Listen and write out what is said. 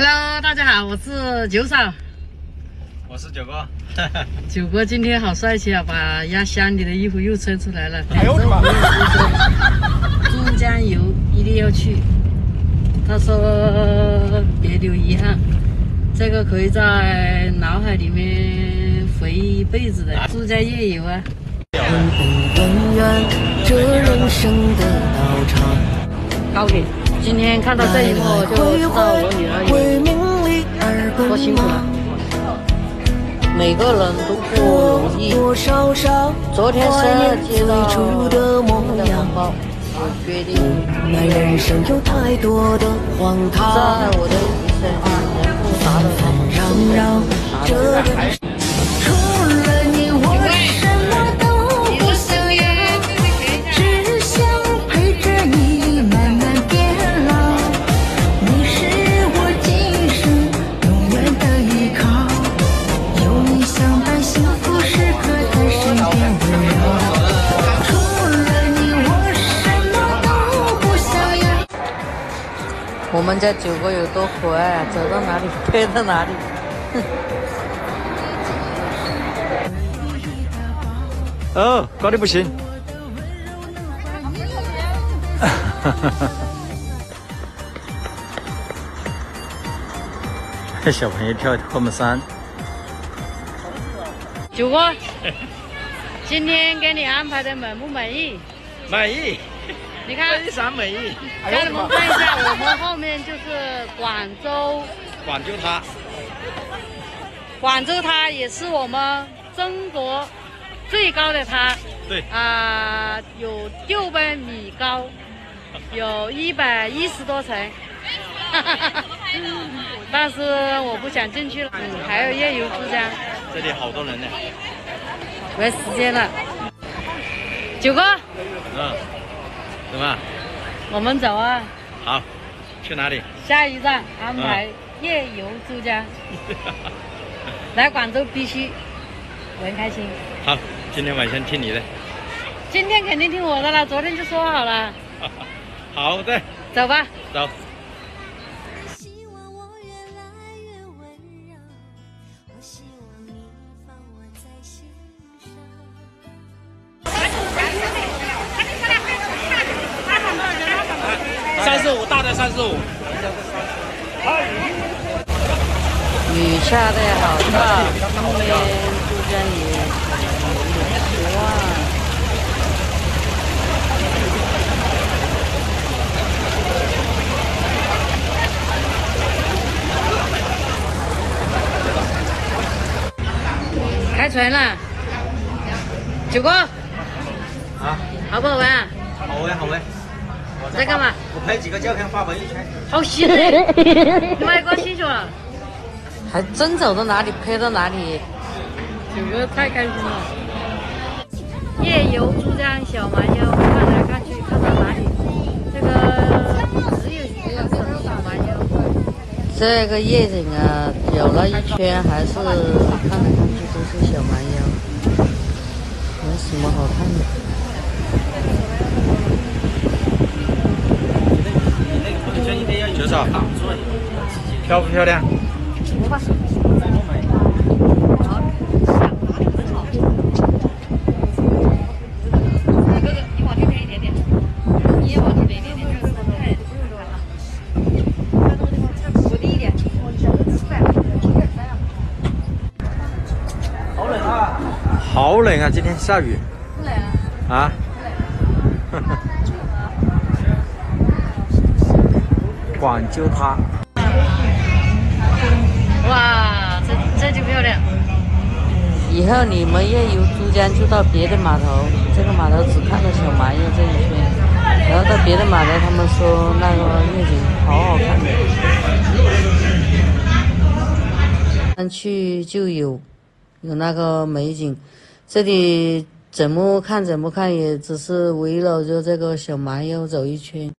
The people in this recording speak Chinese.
Hello，大家好，我是九嫂。我是九哥。九哥今天好帅气啊，把压箱底的衣服又穿出来了。哎呦我的妈！珠江游一定要去。他说别留遗憾，这个可以在脑海里面回忆一辈子的。珠江夜游啊。高铁，今天看到这一幕就知道我女儿有多辛苦了。每个人都不容易。昨天生日接到的红包，我决定在我的一生能够达到什么？我们家九哥有多可爱啊，走到哪里飞到哪里。哦，高的不行。小朋友跳后门山。九哥，今天给你安排的满不满意？满意。你看，非常美丽。家人们看一下，我们后面就是广州。广州塔。广州塔也是我们中国最高的塔。对。啊，有六百米高，有一百一十多层。但是我不想进去了。嗯，还有夜游珠江。这里好多人呢。没时间了。九哥。嗯。怎么？我们走啊！好，去哪里？下一站安排夜游珠江。来广州必须，我很开心。好，今天晚上听你的。今天肯定听我的了，昨天就说好了。好的。走吧。走。三十五，大的三十五。雨下的好大，后面珠江也有哇。开船了，九哥。啊。好不好玩？好玩，好玩。在干嘛？我拍几个照片发朋友圈。好兴奋，你们也高兴去了？还真走到哪里拍到哪里，九哥太开心了。夜游珠江小蛮腰，看来看去看到哪里，这个只有一个小蛮腰。这个夜景啊，走了一圈还是看来看去都是小蛮腰，没什么好看的。漂不漂亮？好冷啊！好冷啊！今天下雨。不冷啊？啊？广州塔，哇，这这就漂亮。以后你们夜游珠江就到别的码头，这个码头只看到小蛮腰这一圈，然后到别的码头，他们说那个夜景好好看的。上去就有有那个美景，这里怎么看怎么看也只是围绕着这个小蛮腰走一圈。